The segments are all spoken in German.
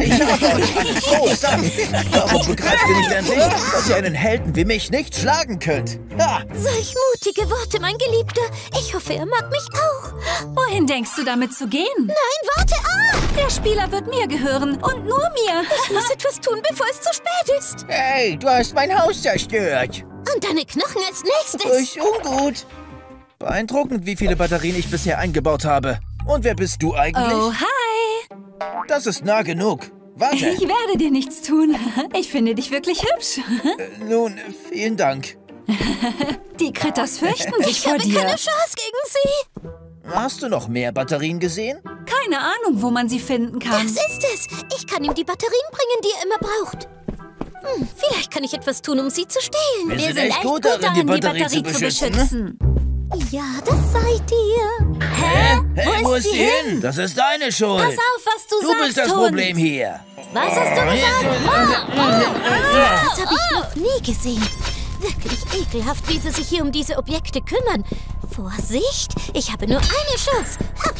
Ich habe euch alle so satt. Warum begreift ihr nicht endlich, dass ihr einen Helden wie mich nicht schlagen könnt? Ha! Solch mutige Worte, mein Geliebter. Ich hoffe, er mag mich auch. Wohin denkst du damit zu gehen? Nein, warte! Ah! Der Spieler wird mir gehören und nur mir. Ich muss etwas tun, bevor es zu spät ist. Hey, du hast mein Haus zerstört. Und deine Knochen als nächstes. Durch Ungut. Beeindruckend, wie viele Batterien ich bisher eingebaut habe. Und wer bist du eigentlich? Oh, hi. Das ist nah genug. Warte. Ich werde dir nichts tun. Ich finde dich wirklich hübsch. Äh, Nun, vielen Dank. Die Kritters fürchten sich ich vor habe dir. keine Chance gegen sie. Hast du noch mehr Batterien gesehen? Keine Ahnung, wo man sie finden kann. Das ist es. Ich kann ihm die Batterien bringen, die er immer braucht. Hm, vielleicht kann ich etwas tun, um sie zu stehlen. Wir sind echt gut darin, die Batterie zu beschützen. Ja, das seid ihr. Hä? Hey, Wo ist wo ist sie sie hin? Das ist deine Schuld. Pass auf, was du, Du sagst, bist das Hund. Problem hier. Was hast du gesagt? Das habe ich noch nie gesehen. Wirklich ekelhaft, wie sie sich hier um diese Objekte kümmern. Vorsicht, ich habe nur eine Chance. Ha.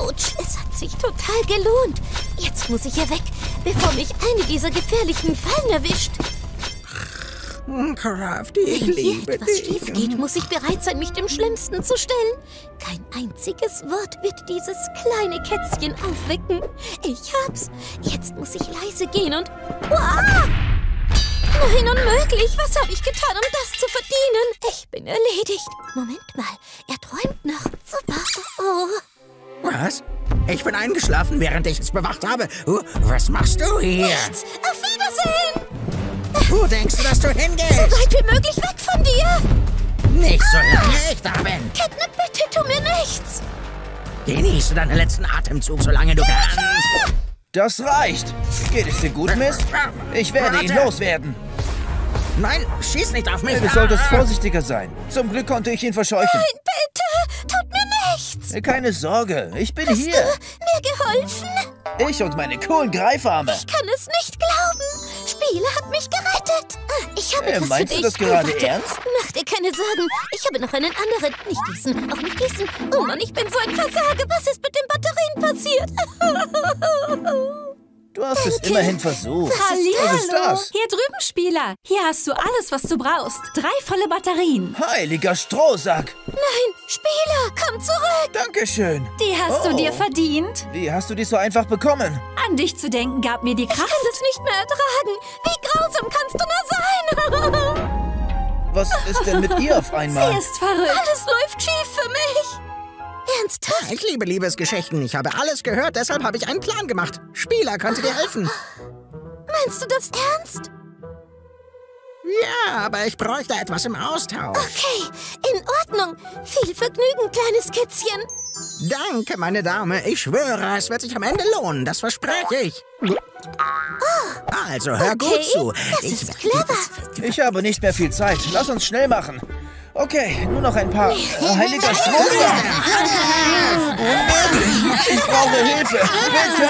Autsch, es hat sich total gelohnt. Jetzt muss ich hier weg, bevor mich eine dieser gefährlichen Fallen erwischt. Crafty, ich Wenn hier liebe etwas dich. schief geht, muss ich bereit sein, mich dem Schlimmsten zu stellen. Kein einziges Wort wird dieses kleine Kätzchen aufwecken. Ich hab's. Jetzt muss ich leise gehen und... Uah! Nein, unmöglich. Was habe ich getan, um das zu verdienen? Ich bin erledigt. Moment mal. Er träumt noch. Super. Oh. Was? Ich bin eingeschlafen, während ich es bewacht habe. Was machst du hier? Nichts. Auf Wiedersehen. Wo denkst du, dass du hingehst? Weit wie möglich weg von dir. Nicht so lange ich da bin. Catnip, bitte tu mir nichts. Genieße deinen letzten Atemzug, solange du kannst. Das reicht. Geht es dir gut, Miss? Ich werde ihn Warte. loswerden. Nein, schieß nicht auf mich. Du solltest vorsichtiger sein. Zum Glück konnte ich ihn verscheuchen. Nein, bitte. Tut mir nichts. Keine Sorge, ich bin Hast hier. du mir geholfen? Ich und meine coolen Greifarme. Ich kann es nicht Spieler hat mich gerettet. Ah, Ich habe Äh, etwas meinst für du dich. das gerade Warte. ernst? Mach dir keine Sorgen. Ich habe noch einen anderen. Nicht diesen, auch nicht diesen. Oh Mann, ich bin so ein Versager. Was ist mit den Batterien passiert? Du hast es immerhin versucht. Was ist Hallihallo. das? Hier drüben, Spieler. Hier hast du alles, was du brauchst. Drei volle Batterien. Heiliger Strohsack. Nein, Spieler, komm zurück. Dankeschön. Die hast Oh. du dir verdient. Wie hast du die so einfach bekommen? An dich zu denken gab mir die Ich kann Kraft. es nicht mehr ertragen. Wie grausam kannst du nur sein? Was ist denn mit ihr auf Sie einmal? ist verrückt. Alles läuft schief für mich. Ernsthaft? Ich liebe Liebesgeschichten. Ich habe alles gehört, deshalb habe ich einen Plan gemacht. Spieler könnte dir helfen. Meinst du das ernst? Ja, aber ich bräuchte etwas im Austausch. Okay, in Ordnung. Viel Vergnügen, kleines Kätzchen. Danke, meine Dame. Ich schwöre, es wird sich am Ende lohnen. Das verspreche ich. Also, hör gut Okay, zu. das Ich ist clever. Ich habe nicht mehr viel Zeit. Lass uns schnell machen. Okay, nur noch ein paar. Äh, heiliger Strohsack. Unmöglich. Ich brauche Hilfe. Bitte.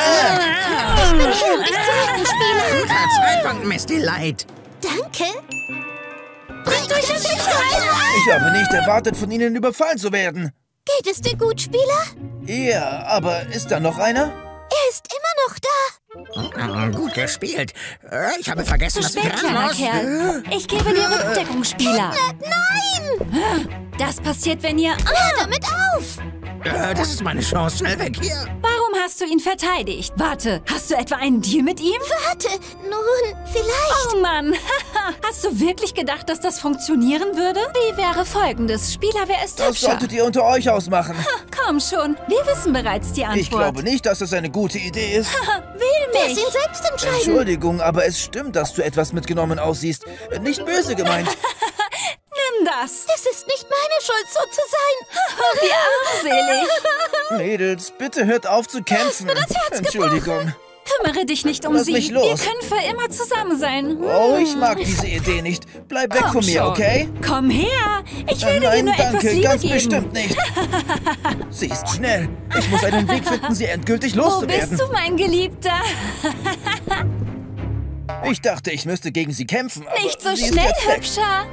Bin hier, um dich zu retten, Spieler. Zeitpunkt, Miss Delight. Danke. Bringt euch das Schicksal. Ich habe nicht erwartet, von Ihnen überfallen zu werden. Geht es dir gut, Spieler? Ja, aber ist da noch einer? Er ist immer noch da. Ah, Gut gespielt. Äh, Ich habe vergessen, Zu dass ich spät, ran muss. Kerl. Ich gebe dir Rückdeckung, Spieler. Nein! Das passiert, wenn ihr... Hör damit auf! Äh, Das ist meine Chance. Schnell weg hier. Warum hast du ihn verteidigt? Warte, hast du etwa einen Deal mit ihm? Warte, nun, vielleicht. Oh Mann, hast du wirklich gedacht, dass das funktionieren würde? Wie wäre folgendes? Spieler, wer ist Das hübscher? solltet ihr unter euch ausmachen. Komm schon, wir wissen bereits die Antwort. Ich glaube nicht, dass das eine gute Idee ist. Will Lass mich. ihn selbst entscheiden. Entschuldigung, aber es stimmt, dass du etwas mitgenommen aussiehst. Nicht böse gemeint. Das. Es ist nicht meine Schuld, so zu sein. Wie armselig. Mädels, bitte hört auf zu kämpfen. Entschuldigung. Kümmere dich nicht um Lass sie. mich los. Wir können für immer zusammen sein. Oh, ich mag diese Idee nicht. Bleib weg Komm von mir, schon. okay? Komm her. Ich will dir Nein, nur etwas danke, Liebe ganz geben. bestimmt nicht. Sie ist schnell. Ich muss einen Weg finden, sie endgültig Wo loszuwerden. bist du, mein Geliebter? Ich dachte, ich müsste gegen sie kämpfen, aber Nicht so sie schnell, ist jetzt weg. Hübscher.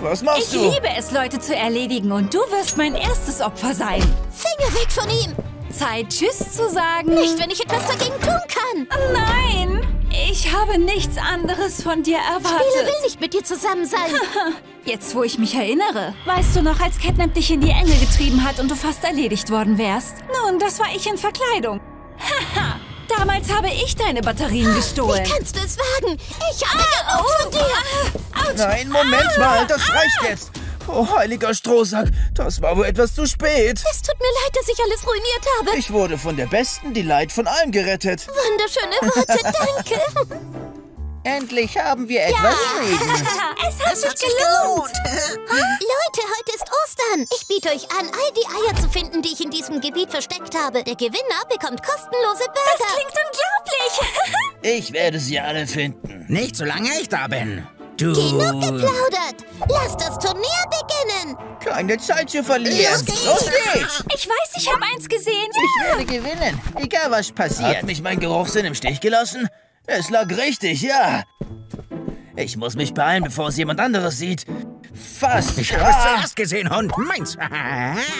Was machst Ich du? liebe es, Leute zu erledigen und du wirst mein erstes Opfer sein. Finger weg von ihm. Zeit, Tschüss zu sagen. Nicht, wenn ich etwas dagegen tun kann. Nein, ich habe nichts anderes von dir erwartet. will nicht mit dir zusammen sein. Jetzt, wo ich mich erinnere. Weißt du noch, als Catnap dich in die Enge getrieben hat und du fast erledigt worden wärst? Nun, das war ich in Verkleidung. Haha, damals habe ich deine Batterien gestohlen. Wie kannst du es wagen? Ich habe genug von dir. Nein, Moment mal, das reicht jetzt. Oh, heiliger Strohsack, das war wohl etwas zu spät. Es tut mir leid, dass ich alles ruiniert habe. Ich wurde von der besten Delight von allen gerettet. Wunderschöne Worte, danke. Endlich haben wir etwas Frieden. es hat Das sich hat sich gelohnt. Leute, heute ist Ostern. Ich biete euch an, all die Eier zu finden, die ich in diesem Gebiet versteckt habe. Der Gewinner bekommt kostenlose Das Burger. klingt unglaublich. Ich werde sie alle finden. Nicht solange ich da bin. Du. Genug geplaudert. Lasst das Turnier beginnen. Keine Zeit zu verlieren. Los geht's. Los geht's. Ich weiß, ich habe eins gesehen. Ich werde gewinnen, egal was passiert. Hat mich mein Geruchssinn im Stich gelassen? Es lag richtig, ja. Ich muss mich beeilen, bevor es jemand anderes sieht. Fast. Ich habe es zuerst gesehen, Hund. Meins.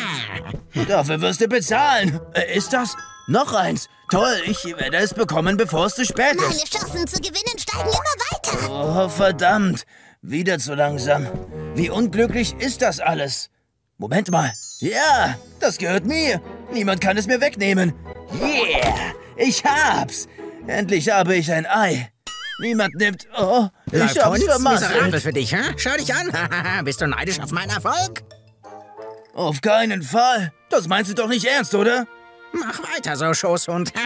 dafür wirst du bezahlen. Äh, Ist das? Noch eins. Toll, ich werde es bekommen, bevor es zu spät Meine ist. Chancen zu gewinnen steigen immer weiter. Oh, verdammt. Wieder zu langsam. Wie unglücklich ist das alles? Moment mal. Ja, das gehört mir. Niemand kann es mir wegnehmen. Yeah, ich hab's. Endlich habe ich ein Ei. Niemand nimmt... Oh, ich Läuft hab's vermasselt. für dich, hä? Schau dich an. Bist du neidisch auf meinen Erfolg? Auf keinen Fall. Das meinst du doch nicht ernst, oder? Mach weiter so, Schoßhund.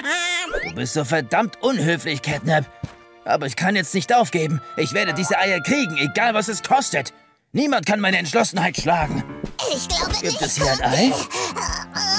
Du bist so verdammt unhöflich, Catnap. Aber ich kann jetzt nicht aufgeben. Ich werde diese Eier kriegen, egal was es kostet. Niemand kann meine Entschlossenheit schlagen. Ich glaube Gibt nicht. es hier ein Ei?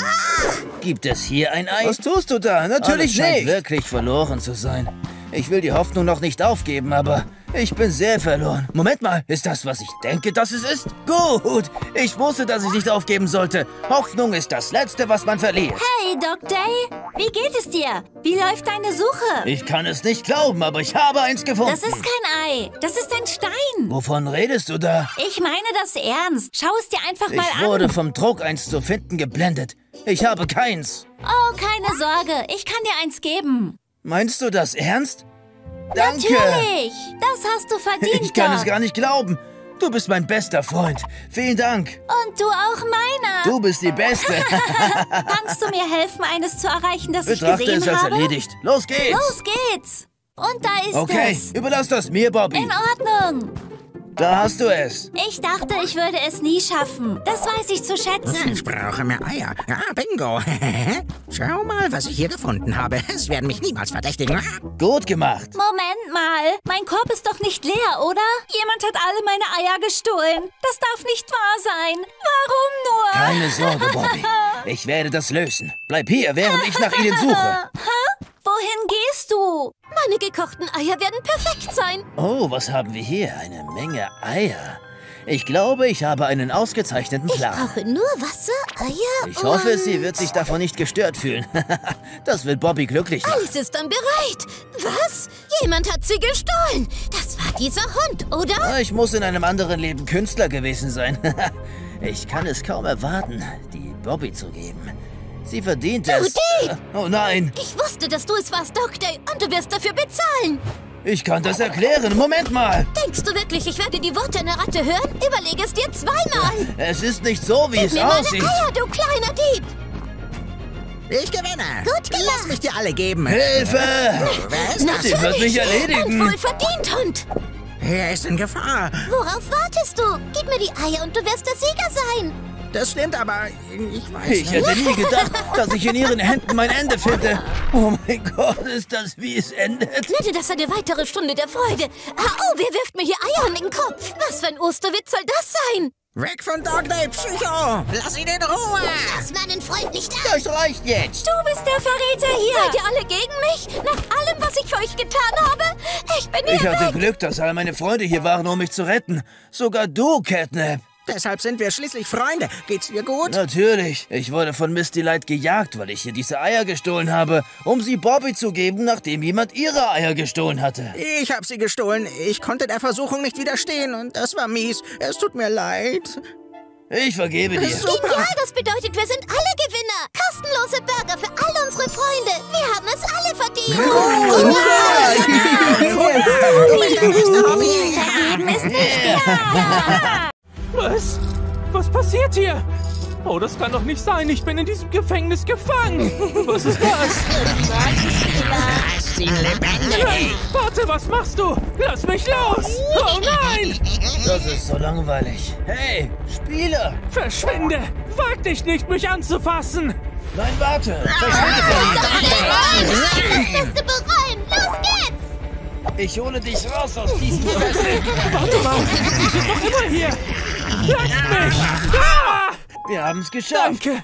Gibt es hier ein Ei? Was tust du da? Natürlich nicht. wirklich verloren zu sein. Ich will die Hoffnung noch nicht aufgeben, aber ich bin sehr verloren. Moment mal, ist das, was ich denke, dass es ist? Gut, ich wusste, dass ich nicht aufgeben sollte. Hoffnung ist das Letzte, was man verliert. Hey, Doc Day. Wie geht es dir? Wie läuft deine Suche? Ich kann es nicht glauben, aber ich habe eins gefunden. Das ist kein Ei. Das ist ein Stein. Wovon redest du da? Ich meine das ernst. Schau es dir einfach mal Ich an. wurde vom Druck, eins zu finden, geblendet. Ich habe keins. Oh, keine Sorge. Ich kann dir eins geben. Meinst du das ernst? Danke. Natürlich. Das hast du verdient, Ich kann Doc. es gar nicht glauben. Du bist mein bester Freund. Vielen Dank. Und du auch meiner. Du bist die Beste. Kannst du mir helfen, eines zu erreichen, das ich Betrachte gesehen es als habe? erledigt. Los geht's. Los geht's. Und da ist Okay, es. überlass das mir, Bobby. In Ordnung. Da hast du es. Ich dachte, ich würde es nie schaffen. Das weiß ich zu schätzen. Ich brauche mehr Eier. Ja, bingo. Schau mal, was ich hier gefunden habe. Es werden mich niemals verdächtigen. Gut gemacht. Moment mal. Mein Korb ist doch nicht leer, oder? Jemand hat alle meine Eier gestohlen. Das darf nicht wahr sein. Warum nur? Keine Sorge, Bobby. Ich werde das lösen. Bleib hier, während ich nach ihnen suche. Wohin gehst du? Meine gekochten Eier werden perfekt sein. Oh, was haben wir hier? Eine Menge Eier. Ich glaube, ich habe einen ausgezeichneten Ich Plan. brauche nur Wasser, Eier Ich hoffe, und... sie wird sich davon nicht gestört fühlen. das wird Bobby glücklich machen. Alles ist dann bereit. Was? Jemand hat sie gestohlen. Das war dieser Hund, oder? Ich muss in einem anderen Leben Künstler gewesen sein. ich kann es kaum erwarten, die Bobby zu geben. Sie verdient es. Oh nein, Ich wusste, dass du es warst, Doc Day, und du wirst dafür bezahlen. ich kann das erklären. Moment mal. Denkst du wirklich, ich werde die Worte einer Ratte hören? Überlege es dir zweimal. Es ist nicht so, wie es Mir meine aussieht. Eier, du kleiner Dieb. Ich gewinne. Gut gemacht. Lass mich dir alle geben. Hilfe! Wer ist das? Sie wird mich erledigen. Und wohl verdient, Hund. Er ist in Gefahr. Worauf wartest du? Gib mir die Eier und du wirst der Sieger sein. Das stimmt, aber ich weiß Ich nicht. hätte nie gedacht, dass ich in ihren Händen mein Ende finde. Oh mein Gott, ist das, wie es endet? Nette das eine weitere Stunde der Freude. Ah, oh, wer wirft mir hier Eier an den Kopf? Was für ein Osterwitz soll das sein? Weg von Dog Day, Psycho! Lass ihn in Ruhe! Lass meinen Freund nicht an. Das reicht jetzt. Du bist der Verräter hier. Seid ihr alle gegen mich? Nach allem, was ich für euch getan habe? Ich bin Ich hier hatte weg. Glück, dass all meine Freunde hier waren, um mich zu retten. Sogar du, Catnap. Deshalb sind wir schließlich Freunde. Geht's dir gut? Natürlich. Ich wurde von Misty Light gejagt, weil ich hier diese Eier gestohlen habe, um sie Bobby zu geben, nachdem jemand ihre Eier gestohlen hatte. Ich hab sie gestohlen. Ich konnte der Versuchung nicht widerstehen und das war mies. Es tut mir leid. Ich vergebe dir. Genial, das bedeutet, wir sind alle Gewinner. Kostenlose Burger für all unsere Freunde. Wir haben es alle verdient. Vergeben ist nicht da. Was? Was passiert hier? Oh, das kann doch nicht sein. Ich bin in diesem Gefängnis gefangen. Was ist das? Hey, warte, was machst du? Lass mich los! Oh nein! Das ist so langweilig. Hey, Spieler! Verschwinde! Wag dich nicht, mich anzufassen! Nein, warte! Verschwinde ihm! Bist du bereuen? Los geht's! Ich hole dich raus aus diesem Fessel! Warte mal! Die sind noch immer hier! Lasst mich! Ah! Wir haben es geschafft! Danke!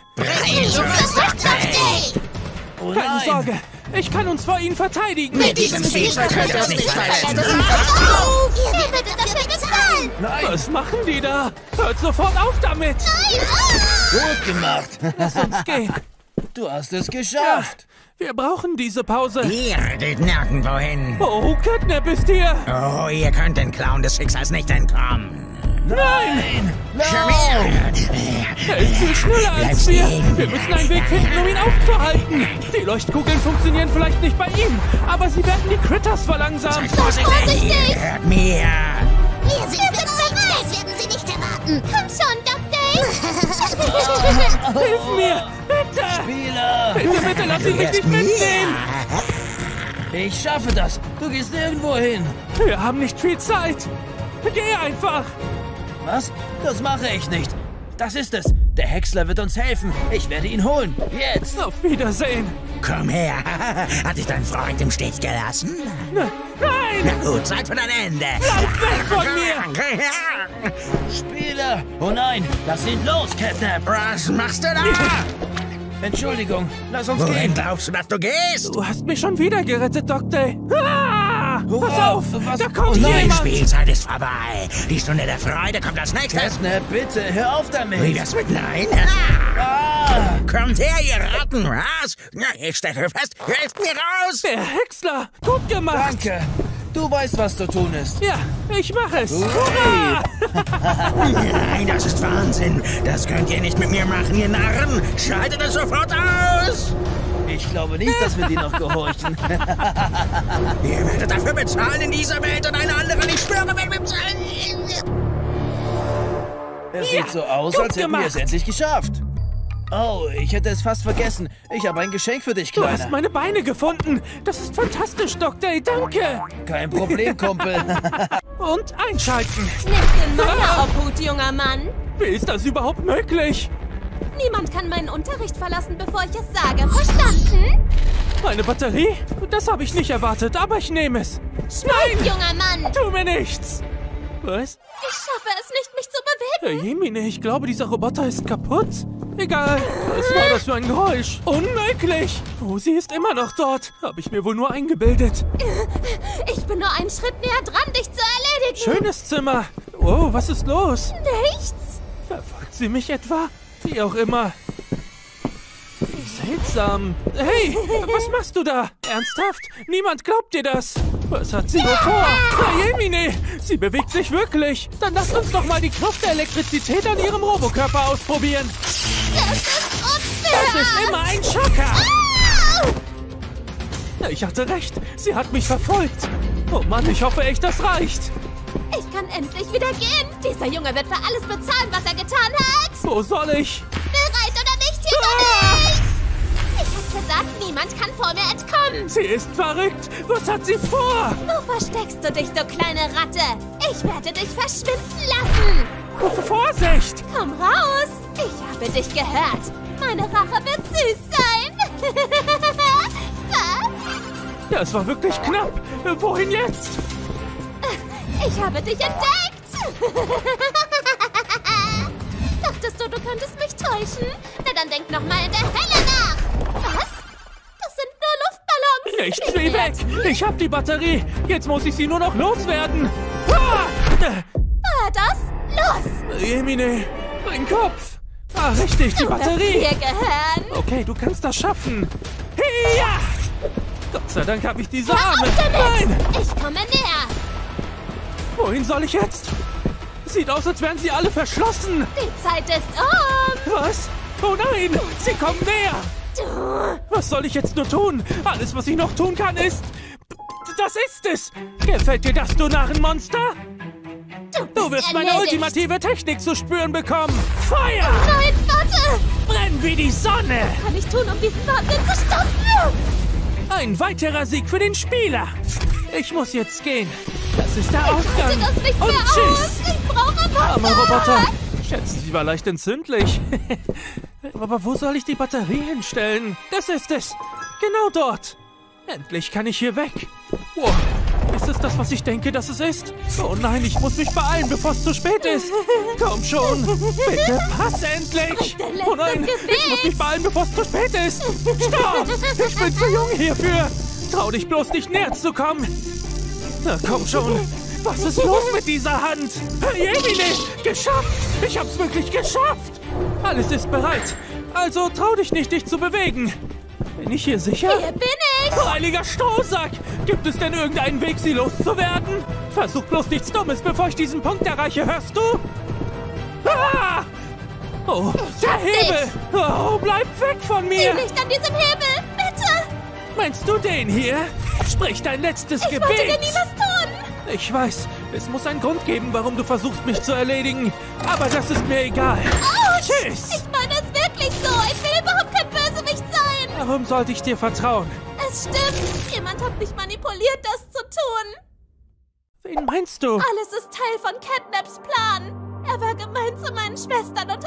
Oh Keine nein! Sorge! Ich kann uns vor ihnen verteidigen! Mit diesem Spielzeug könnt ihr uns nicht verletzen. Ihr werdet dafür bezahlen! Nein! Was machen die da? Hört sofort auf damit! Gut gemacht! Lass uns gehen! Du hast es Ja, geschafft! Wir brauchen diese Pause! Ihr geht nirgendwo hin. Oh, Catnap ist hier! Oh, ihr könnt den Clown des Schicksals nicht entkommen. Nein! Her. Er ist viel schneller Bleib als wir! stehen. Wir müssen einen Weg finden, um ihn aufzuhalten! Die Leuchtkugeln funktionieren vielleicht nicht bei ihm, aber sie werden die Critters verlangsamen! Seid vorsichtig. Hört mir. Wir sind bereit! Das werden sie nicht erwarten! Komm schon, Doc Dave! Hilf mir! Bitte! Spieler! Bitte, bitte, lass ihn mich nicht mitnehmen! Ich schaffe das! Du gehst nirgendwo hin! Wir haben nicht viel Zeit! Geh einfach! Was? Das mache ich nicht! Das ist es! Der Häcksler wird uns helfen! Ich werde ihn holen! Jetzt! Auf Wiedersehen! Komm her. Hat dich dein Freund im Stich gelassen? Nein! Na gut, Zeit für dein Ende. Bleib weg von mir! Spieler! Oh nein! Lass ihn los, Catnap! Was machst du da? Entschuldigung! Lass uns Wohin gehen! glaubst du, dass du gehst? Du hast mich schon wieder gerettet, Doc Day! Ah! Pass Wow, auf! was- Da Oh kommt nein, Die jemand! Spielzeit ist vorbei. Die Stunde der Freude kommt als nächstes. Catnap, bitte, hör auf Wie damit! das mit Nein? Ah! Kommt her, ihr Ratten, was? Na, Ich stecke fest. Helft mir raus! Der Häcksler! Gut gemacht! Danke! Du weißt, was zu tun ist! Ja, ich mach es! Hurra! Nein, das ist Wahnsinn. Das könnt ihr nicht mit mir machen, ihr Narren. Schaltet es sofort aus! Ich glaube nicht, dass wir dir noch gehorchen. Ihr werdet dafür bezahlen in dieser Welt und eine andere nicht spüren, wenn wir bezahlen. Es Ja, sieht so aus, als hätten wir es endlich geschafft. Oh, ich hätte es fast vergessen. Ich habe ein Geschenk für dich, Du hast Kleiner. meine Beine gefunden! Das ist fantastisch, Doc Day! Danke! Kein Problem, Kumpel. Und einschalten! Nicht in meiner Obhut, junger Mann. Wie ist das überhaupt möglich? Niemand kann meinen Unterricht verlassen, bevor ich es sage. Verstanden? Eine Batterie? Das habe ich nicht erwartet, aber ich nehme es. Nein, junger Mann! Tu mir nichts! Was? Ich schaffe es nicht, mich zu bewegen. Herr Jemine, ich glaube, dieser Roboter ist kaputt. Egal, was war das für ein Geräusch? Unmöglich! Oh, sie ist immer noch dort. Habe ich mir wohl nur eingebildet. Ich bin nur einen Schritt näher dran, dich zu erledigen. Schönes Zimmer. Oh, was ist los? Nichts. Verfolgt sie mich etwa? Wie auch immer. Seltsam. Hey, was machst du da? Ernsthaft? Niemand glaubt dir das. Was hat sie nur vor? Jemine, sie bewegt sich wirklich. Dann lasst uns doch mal die Kraft der Elektrizität an ihrem Robokörper ausprobieren. Das ist immer ein Schocker. Ich hatte recht. Sie hat mich verfolgt. Oh Mann, ich hoffe echt, das reicht. Ich kann endlich wieder gehen. Dieser Junge wird für alles bezahlen, was er getan hat. Wo soll ich? Niemand kann vor mir entkommen. Sie ist verrückt. Was hat sie vor? Wo versteckst du dich, du kleine Ratte? Ich werde dich verschwinden lassen. Vorsicht! Komm raus. Ich habe dich gehört. Meine Rache wird süß sein. was? Das war wirklich knapp. Wohin jetzt? Ich habe dich entdeckt. Dachtest du, du könntest mich täuschen? Na dann denk noch mal in der Hölle Nichts wie weg! Ich hab die Batterie! Jetzt muss ich sie nur noch loswerden! Ah! War das? Los. Jemine, mein Kopf! Ah, richtig, die wirst Batterie! Okay, du kannst das schaffen! Ja! Gott sei Dank habe ich diese Arme! Nein! Ich komme näher. Wohin soll ich jetzt? Sieht aus, als wären sie alle verschlossen. Die Zeit ist um. Was? Oh nein, sie kommen näher. Was soll ich jetzt nur tun? Alles, was ich noch tun kann, ist... Das ist es! Gefällt dir das, du Narrenmonster? Du wirst meine erledigt. ultimative Technik zu spüren bekommen. Feuer! Nein, warte! Brenn wie die Sonne! Kann ich tun, um diesen Wahnsinn zu stoppen? Ein weiterer Sieg für den Spieler. Ich muss jetzt gehen. Das ist der Halte Ausgang. das nicht Und mehr tschüss. aus! Ich brauche Wasser! Armer Roboter. Schätzen, sie war leicht entzündlich. Aber wo soll ich die Batterie hinstellen? Das ist es. Genau dort. Endlich kann ich hier weg. Wow. Ist es das, was ich denke, dass es ist? Oh nein, ich muss mich beeilen, bevor es zu spät ist. Komm schon. Bitte pass endlich. Oh nein, ich muss mich beeilen, bevor es zu spät ist. Stopp. Ich bin zu jung hierfür. Trau dich bloß nicht näher zu kommen. Na komm schon. Was ist los mit dieser Hand? Jemine, geschafft. Ich hab's wirklich geschafft. Alles ist bereit. Also trau dich nicht, dich zu bewegen. Bin ich hier sicher? Hier bin ich! Heiliger Strohsack! Gibt es denn irgendeinen Weg, sie loszuwerden? Versuch bloß nichts Dummes, bevor ich diesen Punkt erreiche, hörst du? Ah! Oh, der dich. Hebel! Oh, bleib weg von mir! nicht an diesem Hebel! Bitte! Meinst du den hier? Sprich dein letztes Ich wollte dir Gebet! nie was tun! Ich weiß, es muss einen Grund geben, warum du versuchst, mich zu erledigen. Aber das ist mir egal. Tschüss! Ich meine es wirklich so! Ich will überhaupt kein Bösewicht sein! Warum sollte ich dir vertrauen? Es stimmt! Jemand hat mich manipuliert, das zu tun! Wen meinst du? Alles ist Teil von Catnaps Plan! Er war gemein zu meinen Schwestern und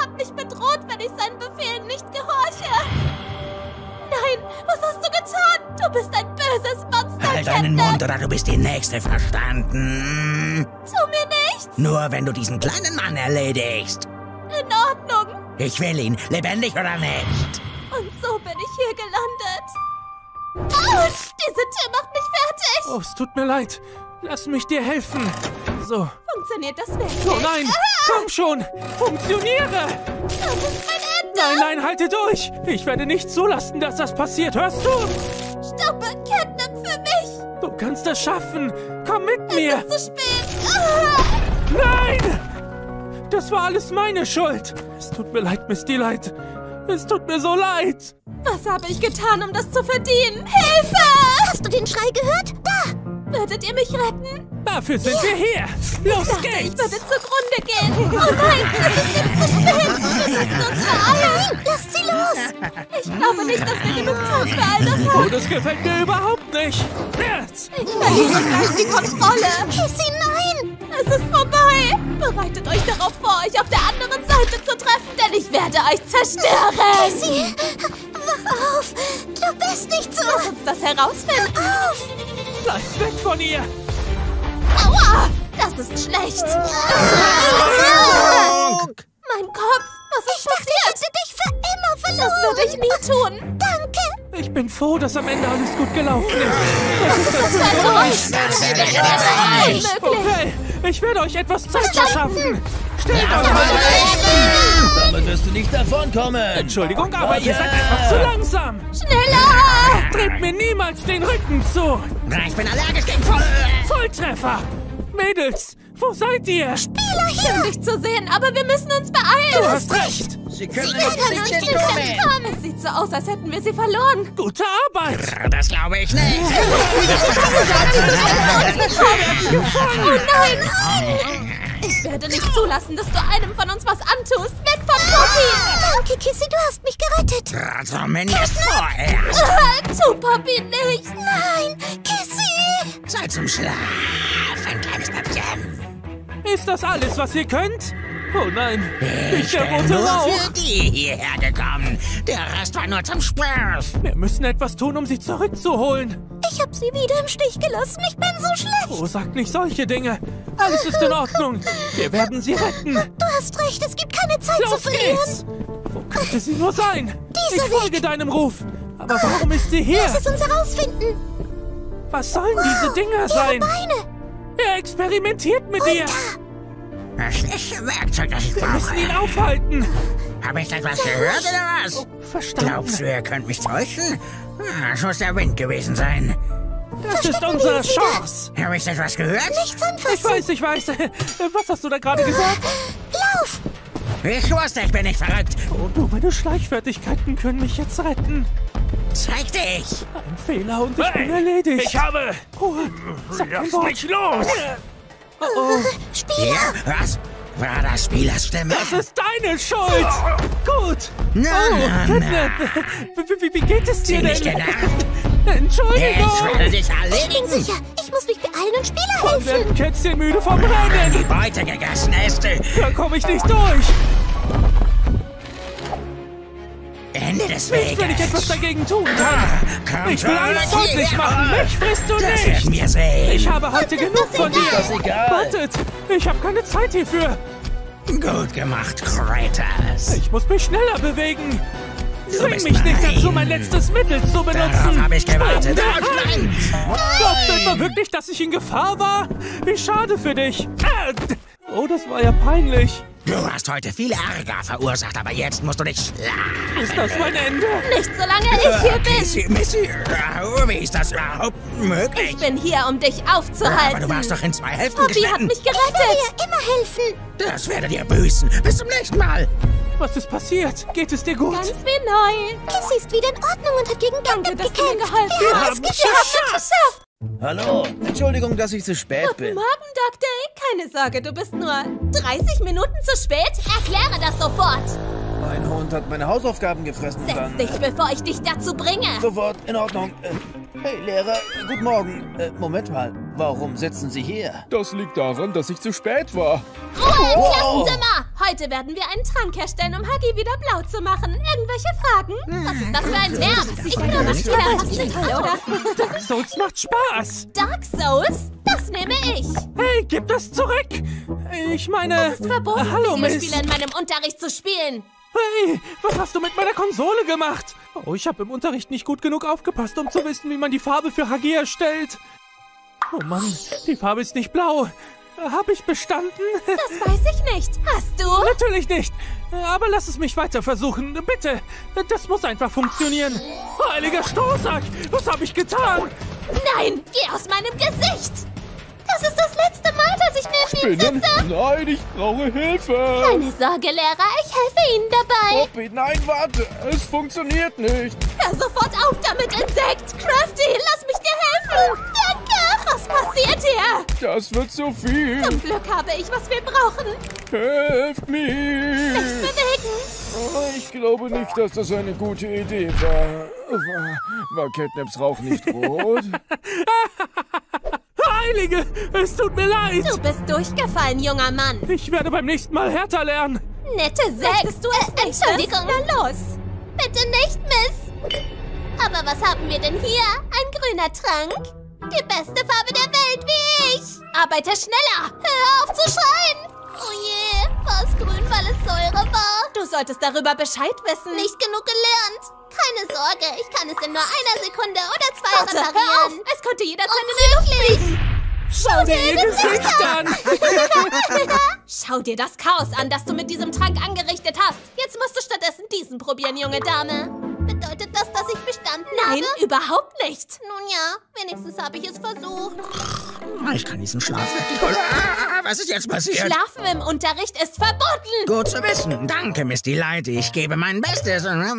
deinen! Mund oder du bist die Nächste, verstanden? Tu mir nichts! Nur wenn du diesen kleinen Mann erledigst. In Ordnung! Ich will ihn, lebendig oder nicht. Und so bin ich hier gelandet. Autsch! Diese Tür macht mich fertig! Oh, es tut mir leid. Lass mich dir helfen. So. Funktioniert das wirklich? Oh nein! Komm schon! Funktioniere! Das ist mein Ende! Nein, nein, halte durch! Ich werde nicht zulassen, dass das passiert, hörst du? Catnap für mich! Du kannst das schaffen! Komm mit mir! Zu spät! Ah! Nein! Das war alles meine Schuld! Es tut mir leid, Miss Delight. Es tut mir so leid! Was habe ich getan, um das zu verdienen? Hilfe! Hast du den Schrei gehört? Da! Würdet ihr mich retten? Dafür sind wir hier! Los Ich geht's! würde zugrunde gehen! Oh nein! Es ist jetzt zu spät! Nicht, dass wir genug Zeit für all das Oh, haben. das gefällt mir überhaupt nicht! Jetzt! Ich verliere gleich die Kontrolle! Kissy, nein! Es ist vorbei! Bereitet euch darauf vor, euch auf der anderen Seite zu treffen, denn ich werde euch zerstören! Kissy! Wach auf! Du bist nicht so! Lass uns das herausfinden! Auf! Bleib weg von ihr! Aua! Das ist schlecht! Mein Kopf! Was ist passiert? Ich hätte dich für immer verloren! Das würde ich nie tun! Danke! Ich bin froh, dass am Ende alles gut gelaufen ist. Was ist das für Ein ein Geräusch! Geräusch? Okay, ich werde euch etwas Zeit verschaffen. Stellt euch mal Damit wirst du nicht davonkommen. Entschuldigung, aber ihr seid einfach zu langsam. Schneller! Dreht mir niemals den Rücken zu. Ich bin allergisch gegen. Volltreffer. Mädels, wo seid ihr? Schön, dich zu sehen, aber wir müssen uns beeilen! Du hast recht. Sie können können uns nicht nicht entkommen. entkommen! Es sieht so aus, als hätten wir sie verloren. Gute Arbeit. Das glaube ich nicht. Oh nein! Ich werde nicht zulassen, dass du einem von uns was antust. Weg von Poppy! Danke, Kissy, du hast mich gerettet. Zumindest vorher. Tu Poppy nicht! Nein, Kissy! Zeit zum Schlaf, ein kleines Pöppchen. Ist das alles, was ihr könnt? Oh nein, ich Ich der bin nur Rauch. für die hierher gekommen. Der Rest war nur zum Spaß. Wir müssen etwas tun, um sie zurückzuholen. Ich hab sie wieder im Stich gelassen. Ich bin so schlecht. Oh, sagt nicht solche Dinge. Alles ist in Ordnung. Wir werden sie retten. Du hast recht, es gibt keine Zeit Los geht's! Wo könnte sie nur sein? Dieser ich folge deinem Ruf. Aber warum ist sie hier? Lass es uns herausfinden. Was sollen diese Dinger sein? Beine. Er experimentiert mit ihr. Das ist Werkzeug, das ich Wir müssen ihn brauche. aufhalten. Habe ich etwas gehört oder was? Verstanden. Glaubst du, ihr könnt mich täuschen? Ah, Das muss der Wind gewesen sein. Das ist unsere Chance. Habe ich etwas gehört? Nichts Ich anfassen. weiß, ich weiß. Was hast du da gerade gesagt? Lauf! Ich wusste, ich bin nicht verrückt. Oh, du, meine Schleichfertigkeiten können mich jetzt retten. Zeig dich. Ein Fehler und ich bin erledigt. Ich habe... Oh, sag kein Lass mich los! Oh, oh. Spieler! Ja, was? War das Spielers Stimme? Das ist deine Schuld. Gut. Na, Oh, na, na. Wie, wie, wie geht es dir Ziemlich denn? genervt. Entschuldigung. Ich werde dich Ich bin erledigen. sicher, ich muss mich beeilen und Spieler Wann helfen. werden Kätzchen müde vom Die Rennen? Beute gegessen ist. Da komme ich nicht durch. Ende des Nicht, wenn ich etwas Weges. dagegen tun kann. Ich will alles deutlich machen. Mich frisst du Das nicht. werden wir sehen. Ich habe heute genug von Ist das dir. egal? Wartet. Ich habe keine Zeit hierfür. Gut gemacht, Kratos. Ich muss mich schneller bewegen. Zwing mich nicht dazu, mein letztes Mittel zu benutzen. Darauf habe ich gewartet. Oh, Oh, nein. Glaubst du etwa wirklich, dass ich in Gefahr war? Wie schade für dich. Äh, Oh, das war ja peinlich. Du hast heute viel Ärger verursacht, aber jetzt musst du dich schlagen. Ist das mein Ende? Nicht solange ich hier bin. Missy, Missy, äh, wie ist das überhaupt möglich? Ich bin hier, um dich Aber aufzuhalten. du warst doch in zwei Hälften Bobby hat mich gerettet. Ich will dir immer helfen. Das werdet ihr büßen. Bis zum nächsten Mal. Was ist passiert? Geht es dir gut? Ganz wie neu. Cassie ist wieder in Ordnung und hat gegen Gundam dass du mir gekämpft. geholfen Wir hast. haben es geschafft. Hallo, Entschuldigung, dass ich zu spät bin. Morgen, Doktor. Keine Sorge, du bist nur 30 Minuten zu spät. Erkläre das sofort. Mein Hund hat meine Hausaufgaben gefressen. Setz Dann dich, bevor ich dich dazu bringe. sofort in Ordnung. Hey, Lehrer, guten Morgen. Äh, Moment mal, warum sitzen Sie hier? Das liegt daran, dass ich zu spät war. Ruhe im Wow. Klassenzimmer. Heute werden wir einen Trank herstellen, um Huggy wieder blau zu machen. Irgendwelche Fragen? Was ist das für ein Lärm? Ich glaube, das hast du toll, oder? Dark Souls macht Spaß. Dark Souls? Das nehme ich. Hey, gib das zurück. Ich meine... Es ist verboten, hallo, viele Miss. Spiele in meinem Unterricht zu spielen. Hey, was hast du mit meiner Konsole gemacht? Oh, ich habe im Unterricht nicht gut genug aufgepasst, um zu wissen, wie man die Farbe für HG erstellt. Oh Mann, die Farbe ist nicht blau. Hab ich bestanden? Das weiß ich nicht. Hast du? Natürlich nicht. Aber lass es mich weiter versuchen. Bitte. Das muss einfach funktionieren. Heiliger Stoßsack, was habe ich getan? Nein, geh aus meinem Gesicht. Das ist das letzte Mal, dass ich neben ihm Binnen? sitze. Nein, ich brauche Hilfe. Keine Sorge, Lehrer. Ich helfe Ihnen dabei. Poppy, nein, warte. Es funktioniert nicht. Hör sofort auf damit, Insekt. Crafty, lass mich dir helfen. Danke. Was passiert hier? Das wird zu viel. Zum Glück habe ich, was wir brauchen. Helft mir. Bewegen. Oh, Ich glaube nicht, dass das eine gute Idee war. War, war Catnaps Rauch nicht rot? Heilige, es tut mir leid. Du bist durchgefallen, junger Mann. Ich werde beim nächsten Mal härter lernen. Nette Sechs. du es nicht, Entschuldigung. Na los. Bitte nicht, Miss. Aber was haben wir denn hier? Ein grüner Trank? Die beste Farbe der Welt, wie ich. Arbeite schneller. Hör auf zu schreien. Oh je, war es grün, weil es Säure war? Du solltest darüber Bescheid wissen. Nicht genug gelernt. Keine Sorge, ich kann es in nur einer Sekunde oder zwei Warte, hör reparieren. auf. Es könnte jederzeit in die Luft fliegen. Schau dir ihr Gesicht an. Schau dir das Chaos an, das du mit diesem Trank angerichtet hast. Jetzt musst du stattdessen diesen probieren, junge Dame. Bedeutet das, dass ich bestanden Nein, habe? überhaupt nicht. Nun ja, wenigstens habe ich es versucht. Ich kann diesen Schlaf nicht. Ah, Was ist jetzt passiert? Schlafen im Unterricht ist verboten. Gut zu wissen. Danke, Miss Delight. Ich gebe mein Bestes. Na,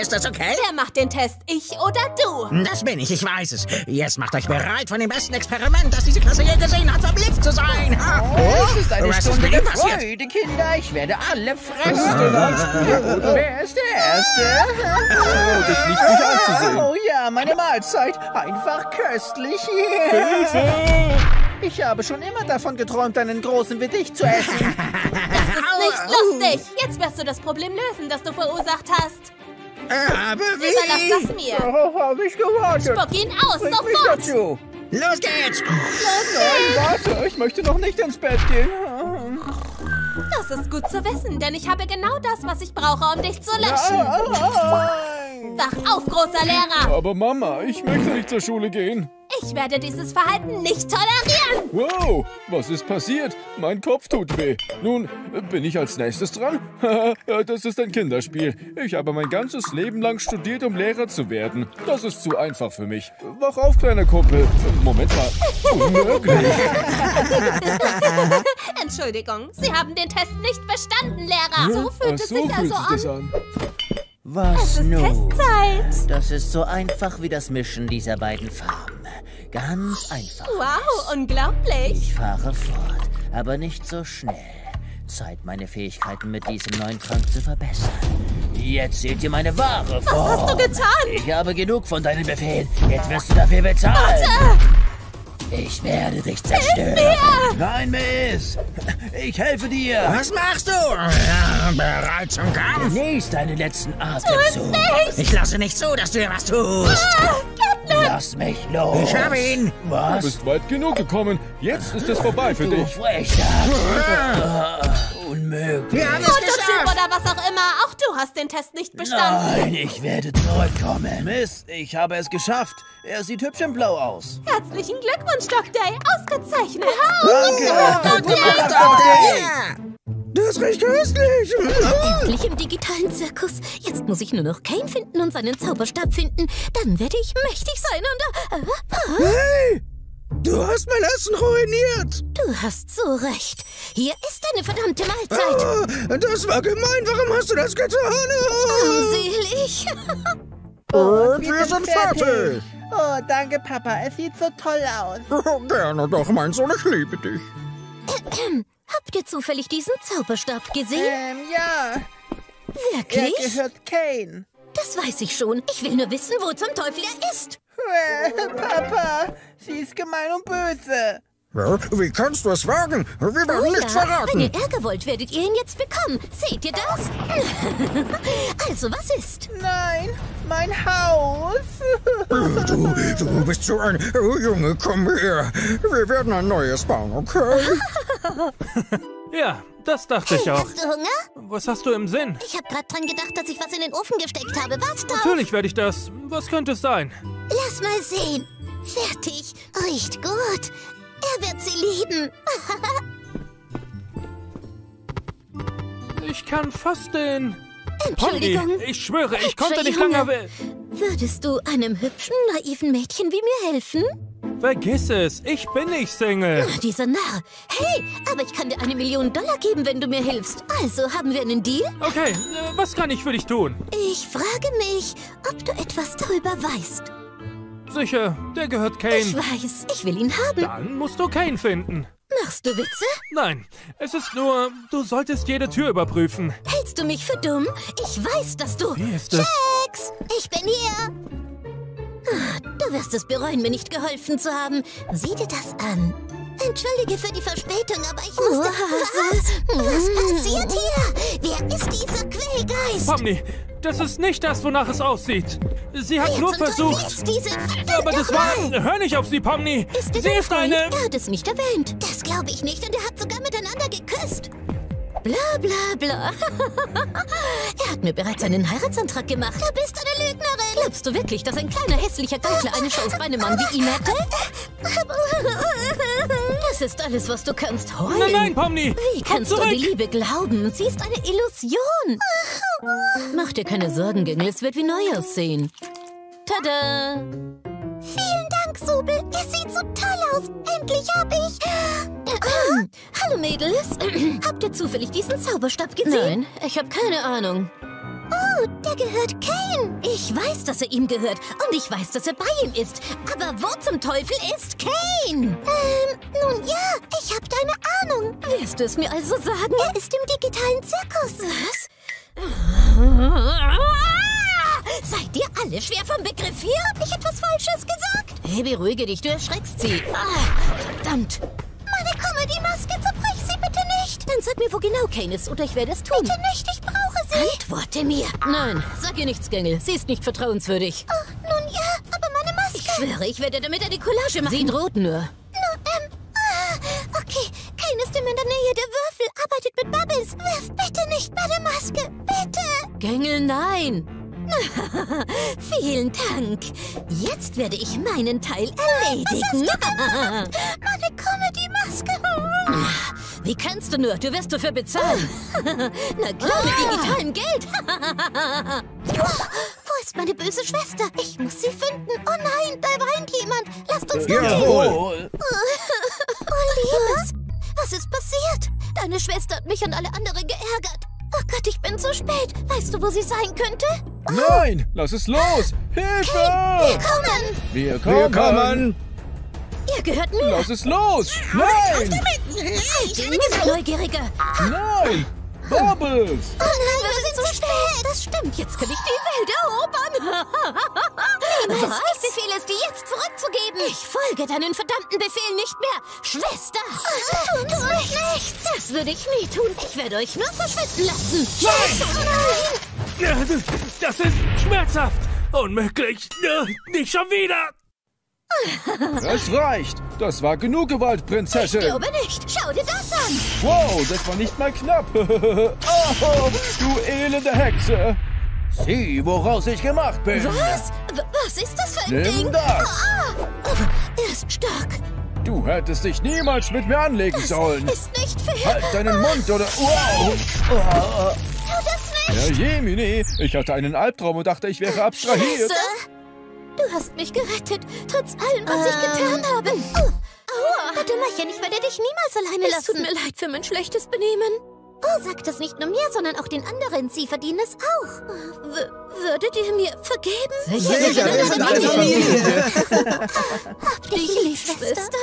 ist das okay? Wer macht den Test, ich oder du? Das bin ich, ich weiß es. Jetzt macht euch bereit, von dem besten Experiment, das diese Klasse je gesehen hat, verblitzt zu sein. Oh, es ist eine Was ist Stunde passiert? Freude, Kinder. Ich werde alle fressen. Wer ist der Erste? Oh, dich nicht mich anzusehen. Oh ja, meine Mahlzeit. Einfach köstlich. Hilfe! Ich habe schon immer davon geträumt, einen großen wie dich zu essen. Nicht lustig. Jetzt wirst du das Problem lösen, das du verursacht hast. Aber Überlass wie? das mir. Darauf habe ich gewartet. Spuck ihn aus, Bringt mich sofort. dazu. Los geht's! Nein, warte, ich möchte noch nicht ins Bett gehen. Das ist gut zu wissen, denn ich habe genau das, was ich brauche, um dich zu löschen. Nein. Wach auf, großer Lehrer. Aber Mama, ich möchte nicht zur Schule gehen. Ich werde dieses Verhalten nicht tolerieren. Wow, was ist passiert? Mein Kopf tut weh. Nun, bin ich als nächstes dran? Das ist ein Kinderspiel. Ich habe mein ganzes Leben lang studiert, um Lehrer zu werden. Das ist zu einfach für mich. Wach auf, kleiner Kumpel. Moment mal. Unmöglich. Entschuldigung, Sie haben den Test nicht bestanden, Lehrer. So fühlt Ach, es so sich also an. Was nun? Testzeit. Das ist so einfach wie das Mischen dieser beiden Farben. Ganz einfach. Wow, unglaublich. Ich fahre fort, aber nicht so schnell. Zeit, meine Fähigkeiten mit diesem neuen Trank zu verbessern. Jetzt seht ihr meine Ware vor. Was hast du getan? Ich habe genug von deinen Befehlen. Jetzt wirst du dafür bezahlen. Ich werde dich zerstören. Nein, Miss. Ich helfe dir. Was machst du? Ja, bereit zum Kampf? Genieß deinen letzten Atemzug. Ich lasse nicht zu, dass du hier was tust. Lass mich los. Ich habe ihn. Du Was? bist weit genug gekommen. Jetzt ist es vorbei für Du dich. Frechheit. Ah, Unmöglich. Wir haben es Unterschied geschafft. oder was auch immer. Auch du hast den Test nicht bestanden. Nein, ich werde zurückkommen. Miss, ich habe es geschafft. Er sieht hübsch im Blau aus. Herzlichen Glückwunsch, Doc Day. Ausgezeichnet. Danke. Ja. Das riecht köstlich. Endlich im digitalen Zirkus. Jetzt muss ich nur noch Kane finden und seinen Zauberstab finden. Dann werde ich mächtig sein und... Äh, äh, Hey, du hast mein Essen ruiniert. du hast so recht. Hier ist eine verdammte Mahlzeit. Oh, das war gemein. Warum hast du das getan? Oh. Selig. Und wir sind fertig. Oh, danke, Papa. Es sieht so toll aus. Oh, gerne doch, mein Sohn. Ich liebe dich. Habt ihr zufällig diesen Zauberstab gesehen? Ähm, ja. Er Wirklich? gehört Kane. Das weiß ich schon. Ich will nur wissen, wo zum Teufel er ist. Papa, sie ist gemein und böse. Ja, wie kannst du es wagen? Wir werden Oh nichts ja, wenn verraten. ihr Ärger wollt, werdet ihr ihn jetzt bekommen. Seht ihr das? also, was ist? Nein, mein Haus. Du, du bist so ein... Oh, Junge, komm her. Wir werden ein neues bauen, okay? Ja, das dachte ich auch. Hast du Hunger? Was hast du im Sinn? Ich habe gerade dran gedacht, dass ich was in den Ofen gesteckt habe. Warte drauf. Natürlich werde ich das. Was könnte es sein? Lass mal sehen. Fertig. Riecht gut. Er wird sie lieben. Ich kann fast den... Polly, Entschuldigung. ich schwöre, ich konnte nicht lange... Würdest du einem hübschen, naiven Mädchen wie mir helfen? Vergiss es, ich bin nicht Single. Dieser Narr. Hey, aber ich kann dir eine Million Dollar geben, wenn du mir hilfst. Also haben wir einen Deal? Okay, äh, was kann ich für dich tun? Ich frage mich, ob du etwas darüber weißt. Sicher, der gehört Ich Kane. weiß, ich will ihn haben. Dann musst du Kane finden. Machst du Witze? Nein, es ist nur, du solltest jede Tür überprüfen. Hältst du mich für dumm? Ich weiß, dass du... Wie ist es? Jax, ich bin hier. Ah, Du wirst es bereuen, mir nicht geholfen zu haben. Sieh dir das an. Entschuldige für die Verspätung, aber ich musste... Was? Was passiert hier? Wer ist dieser Quellgeist? Pomni, das ist nicht das, wonach es aussieht. Sie hat Wer nur versucht. ist diese Aber das war... Hör nicht auf sie, Pomni. Ist Sie ist eine... Er hat es nicht erwähnt. Das glaube ich nicht und er hat sogar miteinander geküsst. Bla bla bla. er hat mir bereits einen Heiratsantrag gemacht. Du bist eine Lügnerin. Glaubst du wirklich, dass ein kleiner hässlicher Gaukler eine Chance bei einem Mann wie ihm hätte? Das ist alles, was du kannst. Heulen. Nein, nein, Pomni. Wie kannst du an die Liebe glauben? Sie ist eine Illusion. Mach dir keine Sorgen, Gengel. Es wird wie neu aussehen. Tada! Vielen Dank, Sobel. Es sieht so toll aus. Endlich hab ich... Hallo, Mädels. Habt ihr zufällig diesen Zauberstab gesehen? Nein, ich habe keine Ahnung. Oh, der gehört Kane. Ich weiß, dass er ihm gehört. Und ich weiß, dass er bei ihm ist. Aber wo zum Teufel ist Kane? Ähm, nun ja, ich habe deine Ahnung. Wirst du es mir also sagen? Er ist im digitalen Zirkus. Was? Seid ihr alle schwer vom Begriff hier? Hab ich etwas Falsches gesagt? Hey, beruhige dich, du erschreckst sie. Ah, verdammt. Meine Comedy-Maske, zerbrich sie bitte nicht. Dann sag mir, wo genau Kane ist, oder ich werde es tun. Bitte nicht, ich brauche sie. Antworte mir. Nein, sag ihr nichts, Gängel. Sie ist nicht vertrauenswürdig. Oh, nun ja, aber meine Maske. Ich schwöre, ich werde damit eine Collage machen. Sie droht nur. Nun, ähm, ah, okay. Kane ist immer in der Nähe der Würfel, arbeitet mit Bubbles. Wirf bitte nicht meine Maske, bitte. Gängel, nein. Vielen Dank. Jetzt werde ich meinen Teil erledigen. Meine Comedy-Maske. Wie kannst du nur? Du wirst dafür bezahlen. Na klar, mit digitalem Geld. Wo ist meine böse Schwester? Ich muss sie finden. Oh nein, da weint jemand. Lasst uns da Jawohl. Oh, Liebes. Was ist passiert? Deine Schwester hat mich und alle anderen geärgert. Oh Gott, ich bin zu spät. Weißt du, wo sie sein könnte? Nein, lass es los! Hilfe! Kommen! Wir kommen! Wir kommen! Ihr gehört mir. Lass es los! Nein! Bist Neugierige. Nein! Bubbles! Oh nein, wir sind zu spät. Das stimmt, jetzt kann ich die Welt erobern. Was? Ich befehle es dir jetzt zurückzugeben. Ich folge deinen verdammten Befehl nicht mehr. Schwester! Nicht. Das würde ich nie tun. Ich werde euch nur verschwinden lassen. Äh, Das ist schmerzhaft. Unmöglich. Nicht schon wieder. Es reicht! Das war genug Gewalt, Prinzessin! Glaube nicht. Schau dir das an. Wow, das war nicht mal knapp! oh, du elende Hexe! Sieh, woraus ich gemacht bin. Was? W was ist das für ein Nimm Ding? das! Er ist stark. Du hättest dich niemals mit mir anlegen sollen! Ist nicht fair. Halt deinen Mund oder... Wow! Tu das nicht. Ja, Jemini, ich hatte einen Albtraum und dachte, ich wäre abstrahiert. Du hast mich gerettet, trotz allem, was ich getan habe. Oh, aua. Bitte, Mächen, ich werde dich niemals alleine Es lassen. tut mir leid für mein schlechtes Benehmen. Oh, sag das nicht nur mir, sondern auch den anderen. Sie verdienen es auch. W würdet ihr mir vergeben? Sicher, wir sind eine Familie. Hab dich lieb, Schwester. Schwester.